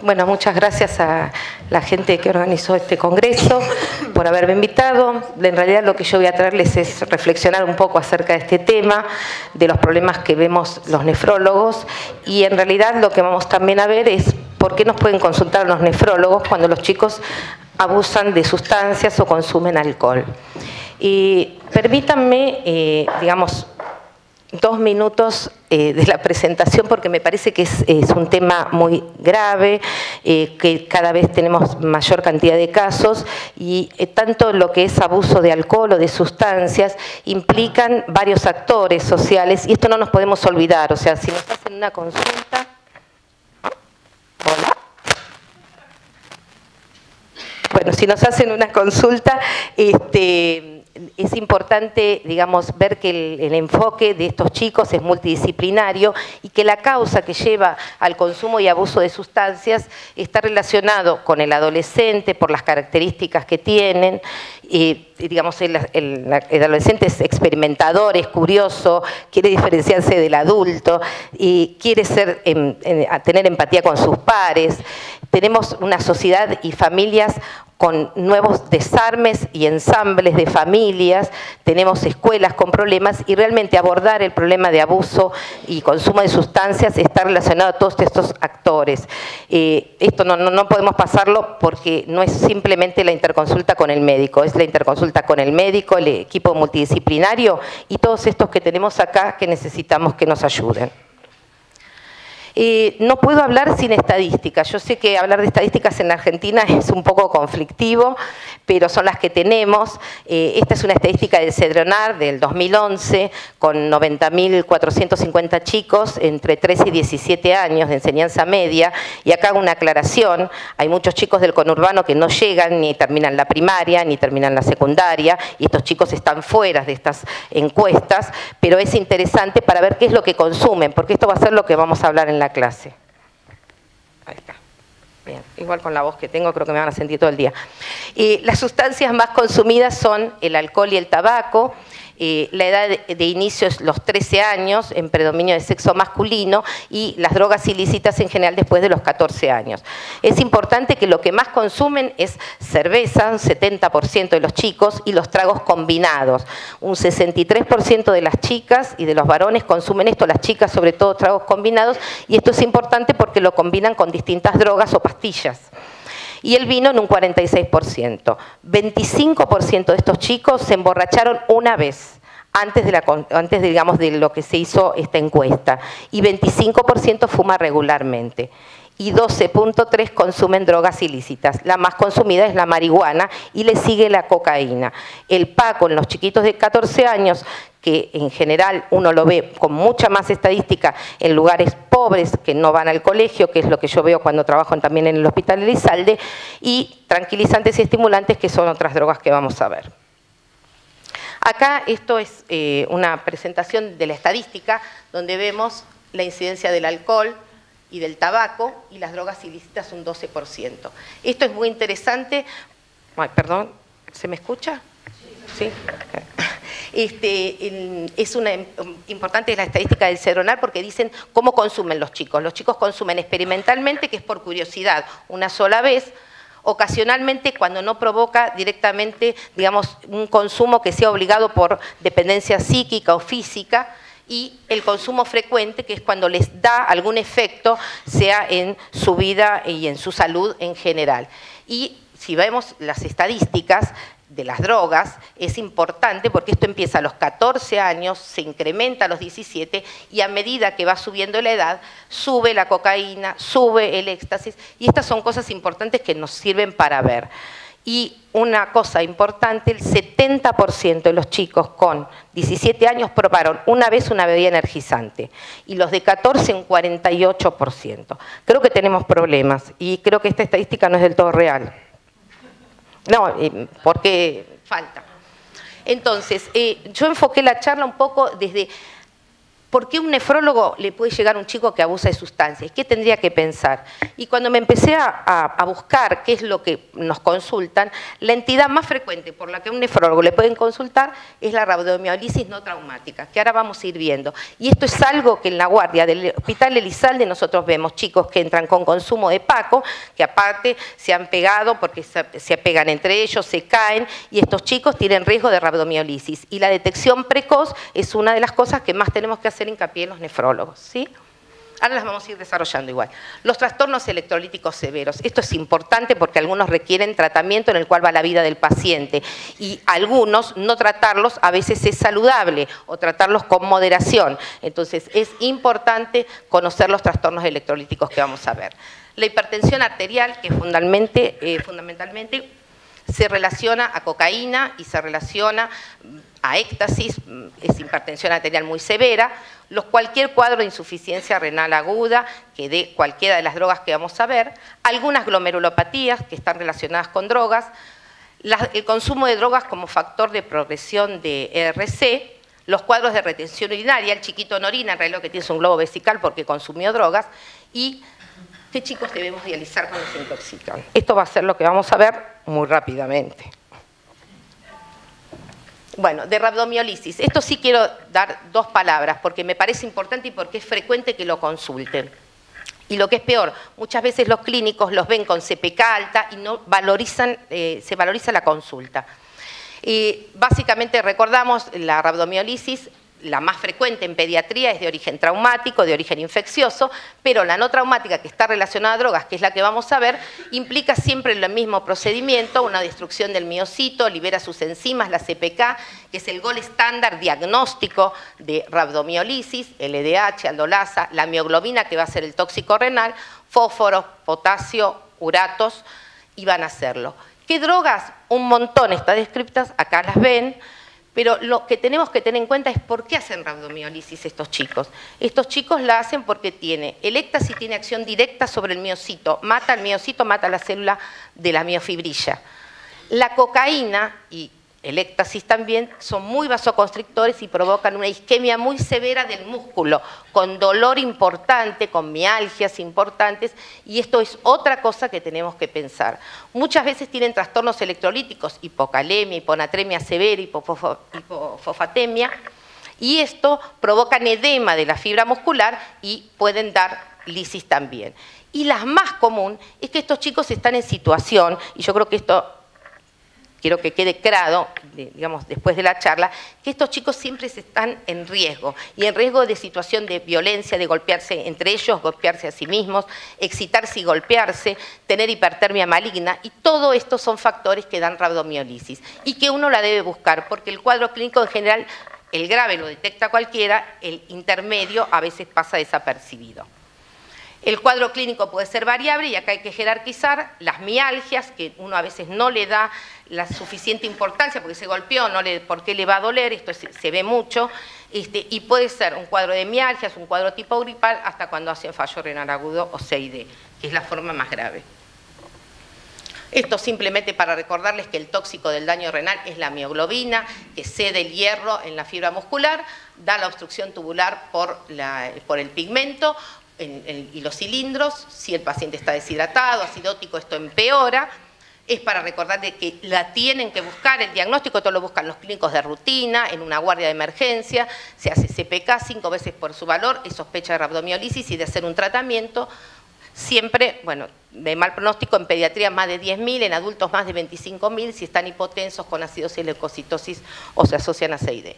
Bueno, muchas gracias a la gente que organizó este congreso por haberme invitado. En realidad lo que yo voy a traerles es reflexionar un poco acerca de este tema, de los problemas que vemos los nefrólogos y en realidad lo que vamos también a ver es por qué nos pueden consultar los nefrólogos cuando los chicos abusan de sustancias o consumen alcohol. Y permítanme, eh, digamos, dos minutos eh, de la presentación porque me parece que es, un tema muy grave, eh, que cada vez tenemos mayor cantidad de casos y eh, tanto lo que es abuso de alcohol o de sustancias implican varios actores sociales y esto no nos podemos olvidar, o sea, si nos hacen una consulta... Hola. Bueno, si nos hacen una consulta, este es importante, digamos, ver que el, enfoque de estos chicos es multidisciplinario y que la causa que lleva al consumo y abuso de sustancias está relacionado con el adolescente por las características que tienen. Digamos, el, adolescente es experimentador, es curioso, quiere diferenciarse del adulto y quiere ser, tener empatía con sus pares. Tenemos una sociedad y familias con nuevos desarmes y ensambles de familias, tenemos escuelas con problemas y realmente abordar el problema de abuso y consumo de sustancias está relacionado a todos estos actores. Eh, esto no, no, podemos pasarlo porque no es simplemente la interconsulta con el médico, es la interconsulta con el médico, el equipo multidisciplinario y todos estos que tenemos acá que necesitamos que nos ayuden. No puedo hablar sin estadísticas. Yo sé que hablar de estadísticas en Argentina es un poco conflictivo, pero son las que tenemos. Eh, esta es una estadística del Cedronar del 2011, con 90.450 chicos entre 13 y 17 años de enseñanza media. Y acá una aclaración, hay muchos chicos del conurbano que no llegan ni terminan la primaria, ni terminan la secundaria, y estos chicos están fuera de estas encuestas, pero es interesante para ver qué es lo que consumen, porque esto va a ser lo que vamos a hablar en la clase. Ahí está. Igual con la voz que tengo creo que me van a sentir todo el día. Y las sustancias más consumidas son el alcohol y el tabaco, eh, la edad de, inicio es los 13 años en predominio de sexo masculino y las drogas ilícitas en general después de los 14 años. Es importante que lo que más consumen es cerveza, un 70% de los chicos, y los tragos combinados. Un 63% de las chicas y de los varones consumen esto, las chicas sobre todo tragos combinados, y esto es importante porque lo combinan con distintas drogas o pastillas y el vino en un 46%. 25% de estos chicos se emborracharon una vez antes, de, la, antes digamos, de lo que se hizo esta encuesta y 25% fuma regularmente y 12.3 consumen drogas ilícitas. La más consumida es la marihuana y le sigue la cocaína. El PACO en los chiquitos de 14 años que en general uno lo ve con mucha más estadística en lugares pobres que no van al colegio, que es lo que yo veo cuando trabajo también en el hospital de Elizalde, y tranquilizantes y estimulantes, que son otras drogas que vamos a ver. Acá esto es eh, una presentación de la estadística donde vemos la incidencia del alcohol y del tabaco y las drogas ilícitas un 12%. Esto es muy interesante. Perdón, ¿se me escucha? Sí. Este, es una importante la estadística del Cedronar porque dicen cómo consumen los chicos. Los chicos consumen experimentalmente, que es por curiosidad, una sola vez, ocasionalmente cuando no provoca directamente, digamos, un consumo que sea obligado por dependencia psíquica o física, y el consumo frecuente, que es cuando les da algún efecto, sea en su vida y en su salud en general. Y si vemos las estadísticas, de las drogas es importante porque esto empieza a los 14 años, se incrementa a los 17 y a medida que va subiendo la edad, sube la cocaína, sube el éxtasis y estas son cosas importantes que nos sirven para ver. Y una cosa importante, el 70% de los chicos con 17 años probaron una vez una bebida energizante y los de 14 un 48%. Creo que tenemos problemas y creo que esta estadística no es del todo real. No, porque falta. Entonces, eh, yo enfoqué la charla un poco desde ¿Por qué un nefrólogo le puede llegar a un chico que abusa de sustancias? ¿Qué tendría que pensar? Y cuando me empecé a, buscar qué es lo que nos consultan, la entidad más frecuente por la que un nefrólogo le pueden consultar es la rabdomiolisis no traumática, que ahora vamos a ir viendo. Y esto es algo que en la guardia del Hospital Elizalde nosotros vemos chicos que entran con consumo de Paco, que aparte se han pegado porque se, se pegan entre ellos, se caen, y estos chicos tienen riesgo de rabdomiolisis. Y la detección precoz es una de las cosas que más tenemos que hacer hincapié en los nefrólogos. ¿sí? Ahora las vamos a ir desarrollando igual. Los trastornos electrolíticos severos. Esto es importante porque algunos requieren tratamiento en el cual va la vida del paciente y algunos no tratarlos a veces es saludable o tratarlos con moderación. Entonces es importante conocer los trastornos electrolíticos que vamos a ver. La hipertensión arterial, que fundamentalmente, eh, fundamentalmente se relaciona a cocaína y se relaciona a éxtasis, es hipertensión arterial muy severa, los, cualquier cuadro de insuficiencia renal aguda que dé cualquiera de las drogas que vamos a ver, algunas glomerulopatías que están relacionadas con drogas, el consumo de drogas como factor de progresión de ERC, los cuadros de retención urinaria, el chiquito no orina, en realidad lo que tiene es un globo vesical porque consumió drogas, y qué chicos debemos dializar cuando se intoxican. Esto va a ser lo que vamos a ver muy rápidamente. Bueno, de rabdomiolisis. Esto sí quiero dar dos palabras porque me parece importante y porque es frecuente que lo consulten. Y lo que es peor, muchas veces los clínicos los ven con CPK alta y no valorizan, eh, se valoriza la consulta. Y básicamente recordamos la rabdomiolisis la más frecuente en pediatría es de origen traumático, de origen infeccioso, pero la no traumática que está relacionada a drogas, que es la que vamos a ver, implica siempre el mismo procedimiento, una destrucción del miocito, libera sus enzimas, la CPK, que es el gol estándar diagnóstico de rabdomiolisis, LDH, aldolasa, la mioglobina, que va a ser el tóxico renal, fósforo, potasio, uratos, y van a hacerlo. ¿Qué drogas? Un montón está descritas, acá las ven, pero lo que tenemos que tener en cuenta es por qué hacen rabdomiolisis estos chicos. Estos chicos la hacen porque tiene, el éxtasis tiene acción directa sobre el miocito, mata al miocito, mata la célula de la miofibrilla. La cocaína, y el éxtasis también, son muy vasoconstrictores y provocan una isquemia muy severa del músculo, con dolor importante, con mialgias importantes, y esto es otra cosa que tenemos que pensar. Muchas veces tienen trastornos electrolíticos, hipocalemia, hiponatremia severa, hipofosfatemia, y esto provoca edema de la fibra muscular y pueden dar lisis también. Y la más común es que estos chicos están en situación, y yo creo que esto quiero que quede claro, digamos, después de la charla, que estos chicos siempre están en riesgo, y en riesgo de situación de violencia, de golpearse entre ellos, golpearse a sí mismos, excitarse y golpearse, tener hipertermia maligna, y todo esto son factores que dan rabdomiolisis, y que uno la debe buscar, porque el cuadro clínico en general, el grave lo detecta cualquiera, el intermedio a veces pasa desapercibido. El cuadro clínico puede ser variable y acá hay que jerarquizar las mialgias, que uno a veces no le da la suficiente importancia porque se golpeó, no le, porque le va a doler, esto se, ve mucho, este, y puede ser un cuadro de mialgias, un cuadro tipo gripal, hasta cuando hace fallo renal agudo o CID, que es la forma más grave. Esto simplemente para recordarles que el tóxico del daño renal es la mioglobina, que cede el hierro en la fibra muscular, da la obstrucción tubular por, por el pigmento y los cilindros, si el paciente está deshidratado, acidótico, esto empeora, es para recordar que la tienen que buscar, el diagnóstico todo lo buscan los clínicos de rutina, en una guardia de emergencia, se hace CPK cinco veces por su valor, es sospecha de rabdomiolisis y de hacer un tratamiento, siempre, bueno, de mal pronóstico, en pediatría más de 10.000, en adultos más de 25.000, si están hipotensos con acidosis leucocitosis o se asocian a CID.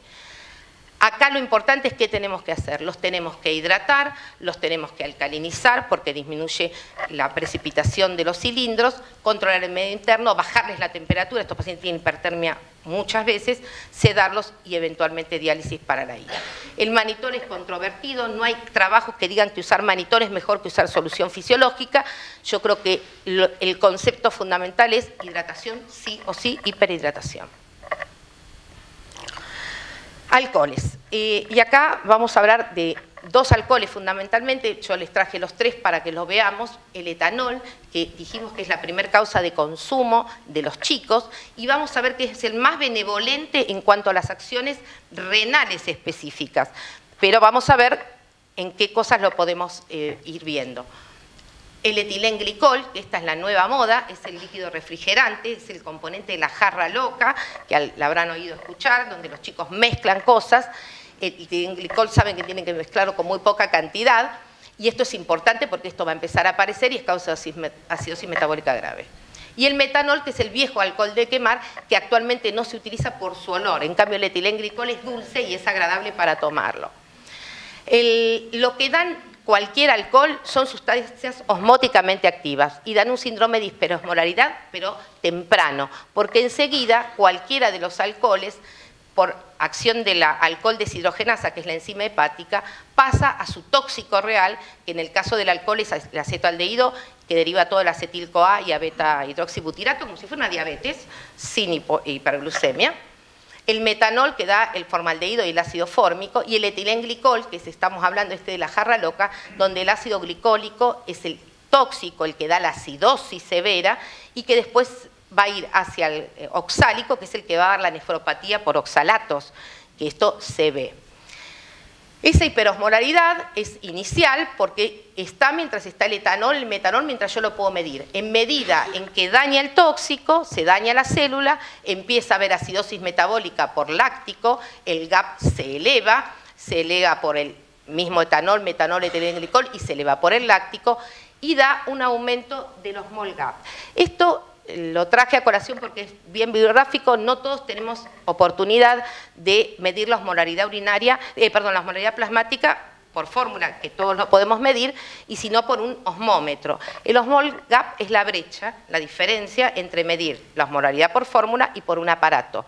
Acá lo importante es qué tenemos que hacer. Los tenemos que hidratar, los tenemos que alcalinizar porque disminuye la precipitación de los cilindros, controlar el medio interno, bajarles la temperatura, estos pacientes tienen hipertermia muchas veces, sedarlos y eventualmente diálisis para la ira. El manitol es controvertido, no hay trabajos que digan que usar manitol es mejor que usar solución fisiológica. Yo creo que el concepto fundamental es hidratación sí o sí, hiperhidratación. Alcoholes. Y acá vamos a hablar de dos alcoholes fundamentalmente, yo les traje los tres para que los veamos, el etanol, que dijimos que es la primera causa de consumo de los chicos, y vamos a ver que es el más benevolente en cuanto a las acciones renales específicas. Pero vamos a ver en qué cosas lo podemos eh, ir viendo. El etilenglicol, que esta es la nueva moda, es el líquido refrigerante, es el componente de la jarra loca, que la habrán oído escuchar, donde los chicos mezclan cosas. El etilenglicol saben que tienen que mezclarlo con muy poca cantidad, y esto es importante porque esto va a empezar a aparecer y es causa de acidosis metabólica grave. Y el metanol, que es el viejo alcohol de quemar, que actualmente no se utiliza por su olor. En cambio, el etilenglicol es dulce y es agradable para tomarlo. lo que dan cualquier alcohol son sustancias osmóticamente activas y dan un síndrome de hiperosmolaridad, pero temprano, porque enseguida cualquiera de los alcoholes, por acción de la alcohol deshidrogenasa, que es la enzima hepática, pasa a su tóxico real, que en el caso del alcohol es el acetoaldehído, que deriva todo el acetil-CoA y a beta hidroxibutirato, como si fuera una diabetes, sin hiperglucemia el metanol que da el formaldehído y el ácido fórmico, y el etilenglicol, que estamos hablando este de la jarra loca, donde el ácido glicólico es el tóxico, el que da la acidosis severa, y que después va a ir hacia el eh, oxálico, que es el que va a dar la nefropatía por oxalatos, que esto se ve. Esa hiperosmolaridad es inicial porque está mientras está el etanol, el metanol, mientras yo lo puedo medir. En medida en que daña el tóxico, se daña la célula, empieza a haber acidosis metabólica por láctico, el GAP se eleva, se eleva por el mismo etanol, metanol, etilenglicol y se eleva por el láctico y da un aumento de los mol GAP. Esto lo traje a colación porque es bien biográfico, no todos tenemos oportunidad de medir la osmolaridad urinaria, eh, perdón, la osmolaridad plasmática por fórmula, que todos lo podemos medir, y si no por un osmómetro. El osmol gap es la brecha, la diferencia entre medir la osmolaridad por fórmula y por un aparato.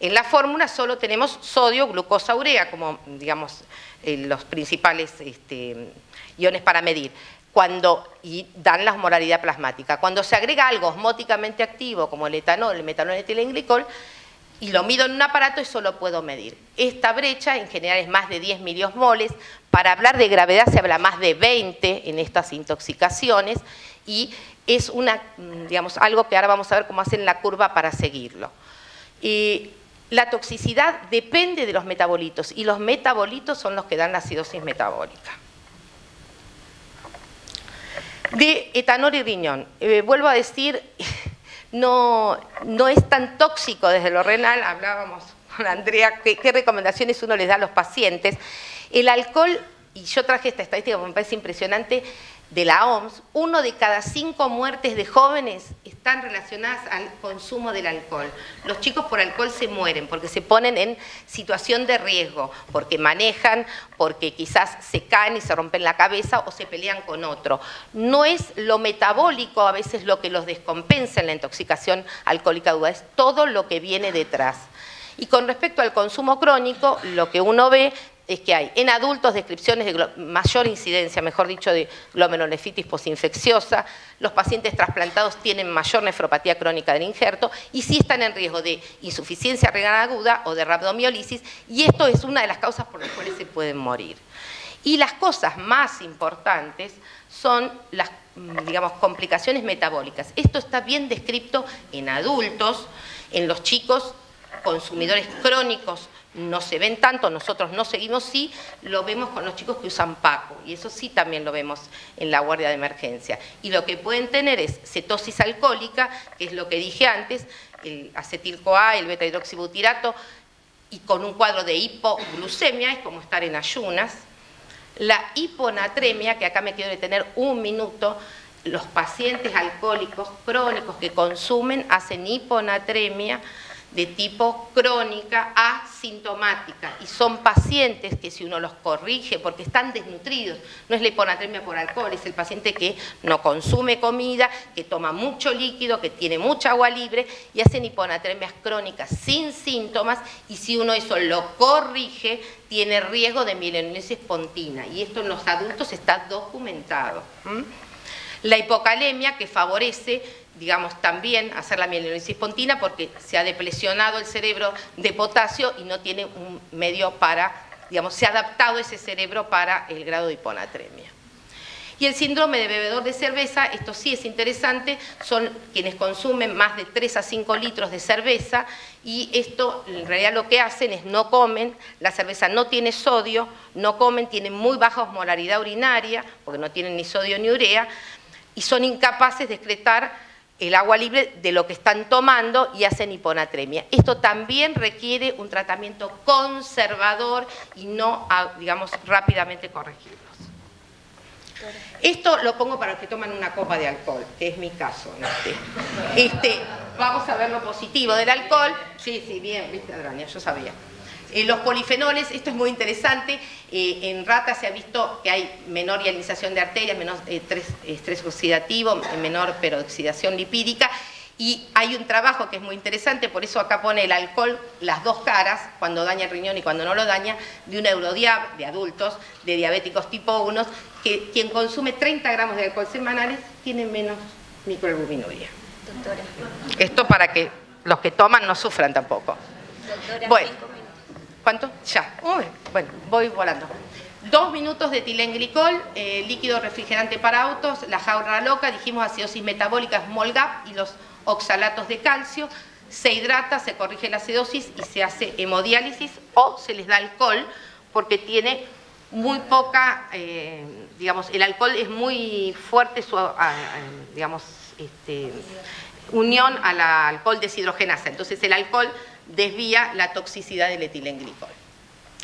En la fórmula solo tenemos sodio, glucosa, urea, como digamos eh, los principales este, iones para medir cuando, y dan la osmolaridad plasmática. Cuando se agrega algo osmóticamente activo, como el etanol, el metanol etilenglicol, y lo mido en un aparato, eso lo puedo medir. Esta brecha en general es más de 10 miliosmoles. Para hablar de gravedad se habla más de 20 en estas intoxicaciones y es una, mm, digamos, algo que ahora vamos a ver cómo hacen la curva para seguirlo. La toxicidad depende de los metabolitos y los metabolitos son los que dan la acidosis metabólica de etanol y riñón. Eh, vuelvo a decir, no, no es tan tóxico desde lo renal, hablábamos con Andrea, qué, qué recomendaciones uno les da a los pacientes. El alcohol, y yo traje esta estadística que me parece impresionante, de la OMS, uno de cada cinco muertes de jóvenes están relacionadas al consumo del alcohol. Los chicos por alcohol se mueren porque se ponen en situación de riesgo, porque manejan, porque quizás se caen y se rompen la cabeza o se pelean con otro. No es lo metabólico a veces lo que los descompensa en la intoxicación alcohólica aguda, es todo lo que viene detrás. Y con respecto al consumo crónico, lo que uno ve es que hay en adultos descripciones de mayor incidencia, mejor dicho, de glomerulonefritis posinfecciosa, los pacientes trasplantados tienen mayor nefropatía crónica del injerto y sí están en riesgo de insuficiencia renal aguda o de rabdomiolisis y esto es una de las causas por las cuales se pueden morir. Y las cosas más importantes son las digamos, complicaciones metabólicas. Esto está bien descrito en adultos, en los chicos consumidores crónicos no se ven tanto, nosotros no seguimos, sí lo vemos con los chicos que usan Paco, y eso sí también lo vemos en la guardia de emergencia. Y lo que pueden tener es cetosis alcohólica, que es lo que dije antes, el acetil-CoA, el beta-hidroxibutirato, y con un cuadro de hipoglucemia, es como estar en ayunas. La hiponatremia, que acá me quiero detener un minuto, los pacientes alcohólicos crónicos que consumen hacen hiponatremia, de tipo crónica asintomática y son pacientes que si uno los corrige porque están desnutridos, no es la hiponatremia por alcohol, es el paciente que no consume comida, que toma mucho líquido, que tiene mucha agua libre y hacen hiponatremias crónicas sin síntomas y si uno eso lo corrige tiene riesgo de mielonitis pontina y esto en los adultos está documentado. La hipocalemia que favorece digamos, también hacer la mielinitis pontina porque se ha deplesionado el cerebro de potasio y no tiene un medio para, digamos, se ha adaptado ese cerebro para el grado de hiponatremia. Y el síndrome de bebedor de cerveza, esto sí es interesante, son quienes consumen más de 3 a 5 litros de cerveza y esto en realidad lo que hacen es no comen, la cerveza no tiene sodio, no comen, tienen muy baja osmolaridad urinaria, porque no tienen ni sodio ni urea, y son incapaces de excretar el agua libre de lo que están tomando y hacen hiponatremia. Esto también requiere un tratamiento conservador y no, digamos, rápidamente corregirlos. Esto lo pongo para los que toman una copa de alcohol, que es mi caso. Este. vamos a ver lo positivo del alcohol. Sí, sí, bien, viste, Adrania, yo sabía. Eh, los polifenoles, esto es muy interesante, eh, en ratas se ha visto que hay menor ionización de arterias, menor eh, estrés, oxidativo, menor peroxidación lipídica, y hay un trabajo que es muy interesante, por eso acá pone el alcohol, las dos caras, cuando daña el riñón y cuando no lo daña, de un eurodiab de adultos, de diabéticos tipo 1, que quien consume 30 gramos de alcohol semanales tiene menos microalbuminuria. Doctora. Esto para que los que toman no sufran tampoco. Doctora, bueno. ¿Cuánto? Ya. bueno, voy volando. Dos minutos de tilenglicol, eh, líquido refrigerante para autos, la jaula loca, dijimos acidosis metabólica, MOLGAP y los oxalatos de calcio. Se hidrata, se corrige la acidosis y se hace hemodiálisis o se les da alcohol porque tiene muy poca, eh, digamos, el alcohol es muy fuerte su, digamos, este, unión al alcohol deshidrogenasa. Entonces el alcohol desvía la toxicidad del etilenglicol.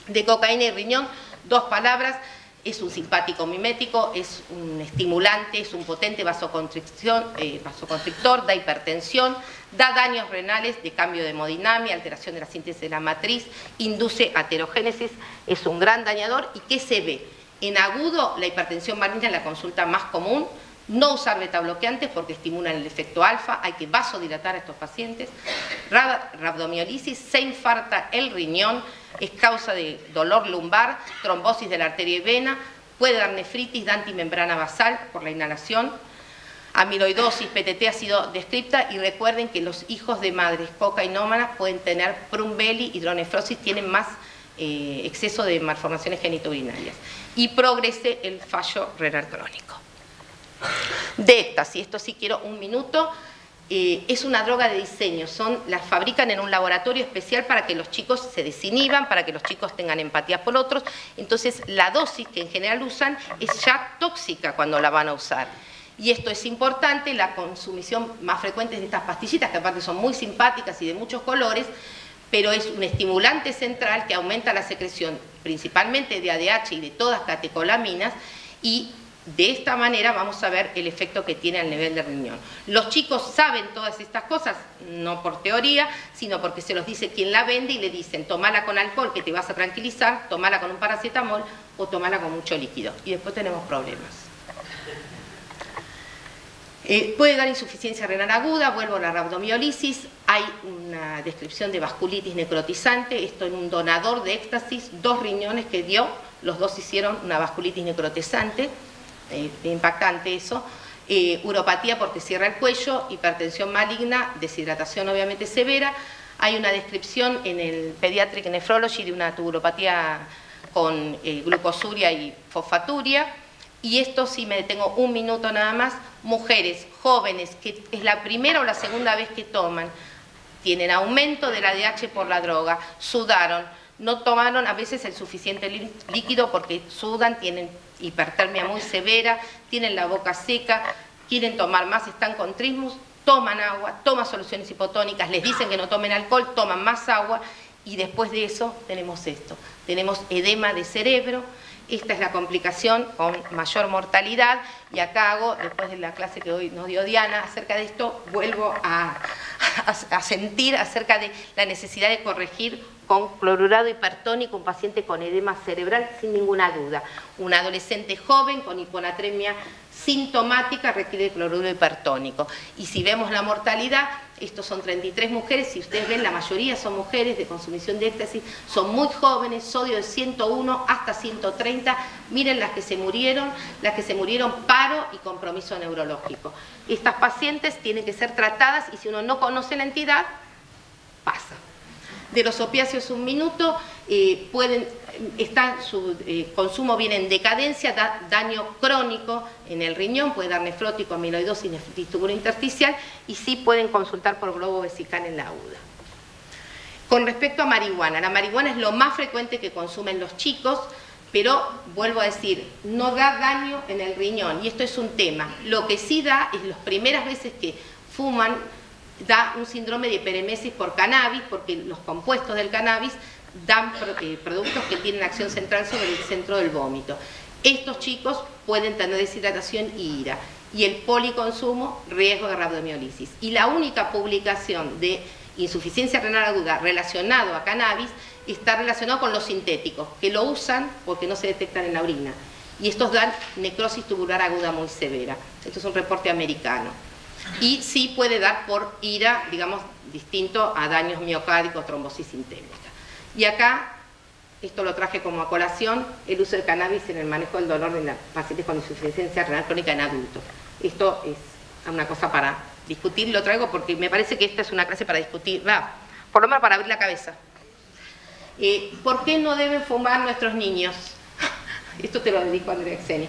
De cocaína y riñón, dos palabras, es un simpático mimético, es un estimulante, es un potente eh, vasoconstrictor, da hipertensión, da daños renales de cambio de hemodinamia, alteración de la síntesis de la matriz, induce aterogénesis, es un gran dañador. ¿Y qué se ve? En agudo, la hipertensión marina es la consulta más común, no usar betabloqueantes porque estimulan el efecto alfa, hay que vasodilatar a estos pacientes, rabdomiolisis, se infarta el riñón, es causa de dolor lumbar, trombosis de la arteria y vena, puede dar nefritis, da antimembrana basal por la inhalación, amiloidosis, PTT ha sido descripta y recuerden que los hijos de madres cocainómanas pueden tener prumbeli, hidronefrosis, tienen más eh, exceso de malformaciones genitourinarias y progrese el fallo renal crónico de y esto sí quiero un minuto, eh, es una droga de diseño, son, las fabrican en un laboratorio especial para que los chicos se desinhiban, para que los chicos tengan empatía por otros, entonces la dosis que en general usan es ya tóxica cuando la van a usar. Y esto es importante, la consumición más frecuente de estas pastillitas, que aparte son muy simpáticas y de muchos colores, pero es un estimulante central que aumenta la secreción principalmente de ADH y de todas catecolaminas y de esta manera vamos a ver el efecto que tiene al nivel del riñón. Los chicos saben todas estas cosas, no por teoría, sino porque se los dice quien la vende y le dicen, tomala con alcohol que te vas a tranquilizar, tomala con un paracetamol o tomala con mucho líquido. Y después tenemos problemas. Eh, puede dar insuficiencia renal aguda, vuelvo a la rabdomiolisis, hay una descripción de vasculitis necrotizante, esto en un donador de éxtasis, dos riñones que dio, los dos hicieron una vasculitis necrotizante, eh, impactante eso. Eh, uropatía porque cierra el cuello, hipertensión maligna, deshidratación obviamente severa. Hay una descripción en el Pediatric Nephrology de una tuburopatía con eh, glucosuria y fosfaturia. Y esto si me detengo un minuto nada más, mujeres jóvenes que es la primera o la segunda vez que toman, tienen aumento del ADH por la droga, sudaron, no tomaron a veces el suficiente líquido porque sudan, tienen hipertermia muy severa, tienen la boca seca, quieren tomar más, están con trismus, toman agua, toman soluciones hipotónicas, les dicen que no tomen alcohol, toman más agua y después de eso tenemos esto, tenemos edema de cerebro, esta es la complicación con mayor mortalidad y acá hago, después de la clase que hoy nos dio Diana acerca de esto, vuelvo a, sentir acerca de la necesidad de corregir con clorurado hipertónico, un paciente con edema cerebral sin ninguna duda. Un adolescente joven con hiponatremia sintomática requiere cloruro hipertónico. Y si vemos la mortalidad, estos son 33 mujeres, si ustedes ven la mayoría son mujeres de consumición de éxtasis, son muy jóvenes, sodio de 101 hasta 130, miren las que se murieron, las que se murieron paro y compromiso neurológico. Estas pacientes tienen que ser tratadas y si uno no conoce la entidad, pasa de los opiáceos un minuto, eh, pueden, está, su eh, consumo viene en decadencia, da daño crónico en el riñón, puede dar nefrótico, amiloidosis, nefritis intersticial y sí pueden consultar por globo vesical en la aguda. Con respecto a marihuana, la marihuana es lo más frecuente que consumen los chicos, pero vuelvo a decir, no da daño en el riñón y esto es un tema. Lo que sí da es las primeras veces que fuman, da un síndrome de hiperemesis por cannabis, porque los compuestos del cannabis dan eh, productos que tienen acción central sobre el centro del vómito. Estos chicos pueden tener deshidratación y ira. Y el policonsumo, riesgo de rabdomiolisis. Y la única publicación de insuficiencia renal aguda relacionado a cannabis está relacionado con los sintéticos, que lo usan porque no se detectan en la orina. Y estos dan necrosis tubular aguda muy severa. Esto es un reporte americano. Y sí puede dar por ira, digamos, distinto a daños miocárdicos, trombosis sintética. Y acá, esto lo traje como a colación, el uso de cannabis en el manejo del dolor de pacientes con insuficiencia renal crónica en adultos. Esto es una cosa para discutir, lo traigo porque me parece que esta es una clase para discutir, por lo menos para abrir la cabeza. Eh, ¿Por qué no deben fumar nuestros niños? Esto te lo dedico a Andrea Xeni.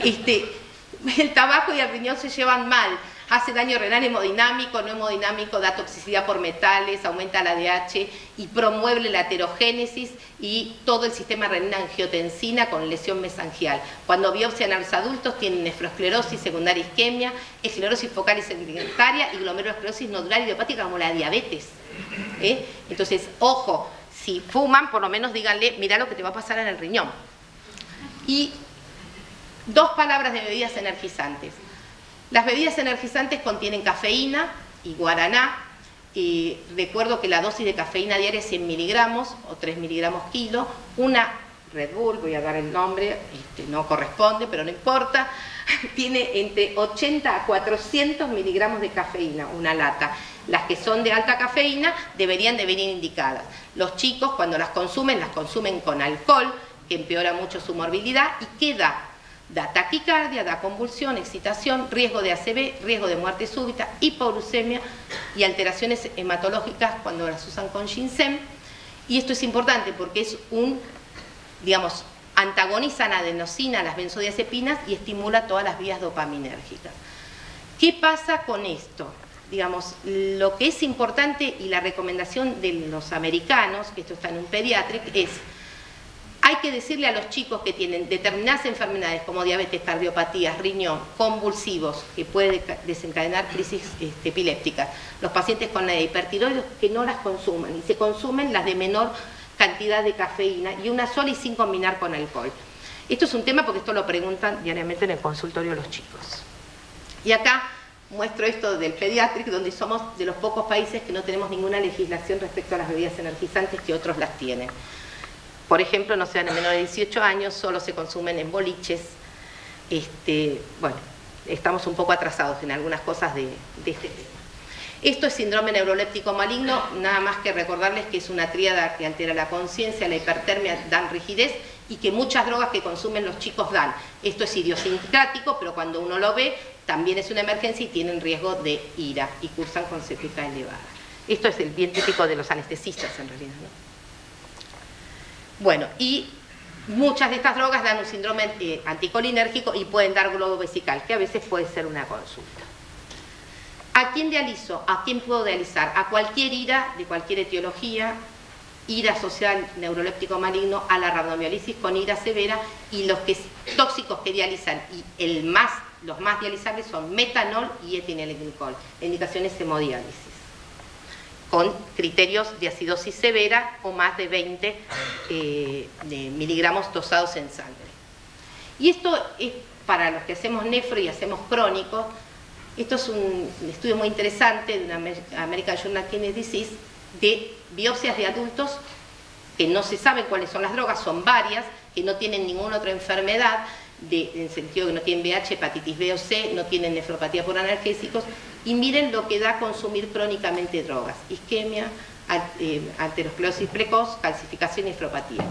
Este, el tabaco y el riñón se llevan mal hace daño renal hemodinámico, no hemodinámico, da toxicidad por metales, aumenta la DH y promueve la heterogénesis y todo el sistema renina angiotensina con lesión mesangial. Cuando biopsian a los adultos tienen nefroesclerosis, secundaria isquemia, esclerosis focal y sedimentaria y glomerulosclerosis nodular idiopática como la diabetes. ¿eh? Entonces, ojo, si fuman, por lo menos díganle, mira lo que te va a pasar en el riñón. Y dos palabras de bebidas energizantes. Las bebidas energizantes contienen cafeína y guaraná. Y recuerdo que la dosis de cafeína diaria es 100 miligramos o 3 miligramos kilo. Una Red Bull, voy a dar el nombre, este, no corresponde, pero no importa, tiene entre 80 a 400 miligramos de cafeína, una lata. Las que son de alta cafeína deberían de venir indicadas. Los chicos cuando las consumen, las consumen con alcohol, que empeora mucho su morbilidad y queda da taquicardia, da convulsión, excitación, riesgo de ACV, riesgo de muerte súbita, hipoglucemia y alteraciones hematológicas cuando las usan con ginseng. Y esto es importante porque es un, digamos, antagoniza la adenosina, las benzodiazepinas y estimula todas las vías dopaminérgicas. ¿Qué pasa con esto? Digamos, lo que es importante y la recomendación de los americanos, que esto está en un pediatric, es hay que decirle a los chicos que tienen determinadas enfermedades como diabetes, cardiopatías, riñón, convulsivos, que puede desencadenar crisis este, epilépticas, los pacientes con la hipertiroides que no las consuman y se consumen las de menor cantidad de cafeína y una sola y sin combinar con alcohol. Esto es un tema porque esto lo preguntan diariamente en el consultorio los chicos. Y acá muestro esto del pediatric, donde somos de los pocos países que no tenemos ninguna legislación respecto a las bebidas energizantes que otros las tienen. Por ejemplo, no sean en menor de 18 años, solo se consumen en boliches. Este, bueno, estamos un poco atrasados en algunas cosas de, este tema. Esto es síndrome neuroléptico maligno, nada más que recordarles que es una tríada que altera la conciencia, la hipertermia, dan rigidez y que muchas drogas que consumen los chicos dan. Esto es idiosincrático, pero cuando uno lo ve, también es una emergencia y tienen riesgo de ira y cursan con CPK elevada. Esto es el bien típico de los anestesistas en realidad. ¿no? Bueno, y muchas de estas drogas dan un síndrome eh, anticolinérgico y pueden dar globo vesical, que a veces puede ser una consulta. ¿A quién dializo? ¿A quién puedo dializar? A cualquier ira de cualquier etiología, ira social neuroléptico maligno, a la rabdomiolisis con ira severa y los que, tóxicos que dializan y el más, los más dializables son metanol y etinilglicol, indicaciones hemodiálisis con criterios de acidosis severa o más de 20 eh, miligramos dosados en sangre. Y esto es para los que hacemos nefro y hacemos crónico, esto es un estudio muy interesante de una American Journal of Kidney Disease de biopsias de adultos que no se sabe cuáles son las drogas, son varias, que no tienen ninguna otra enfermedad, en el sentido que no tienen VH, hepatitis B o C, no tienen nefropatía por analgésicos, y miren lo que da consumir crónicamente drogas, isquemia, eh, arteriosclerosis precoz, calcificación y nefropatía.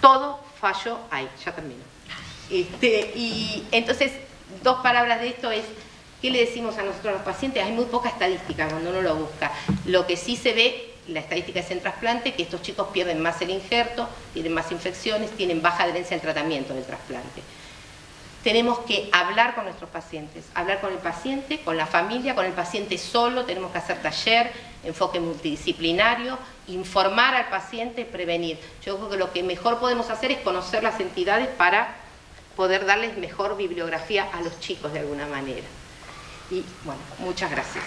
Todo fallo hay, ya termino. Este, y entonces, dos palabras de esto es, ¿qué le decimos a nosotros los pacientes? Hay muy poca estadística cuando uno lo busca. Lo que sí se ve la estadística es en trasplante, que estos chicos pierden más el injerto, tienen más infecciones, tienen baja adherencia al tratamiento del trasplante. Tenemos que hablar con nuestros pacientes, hablar con el paciente, con la familia, con el paciente solo, tenemos que hacer taller, enfoque multidisciplinario, informar al paciente, prevenir. Yo creo que lo que mejor podemos hacer es conocer las entidades para poder darles mejor bibliografía a los chicos de alguna manera. Y bueno, muchas gracias.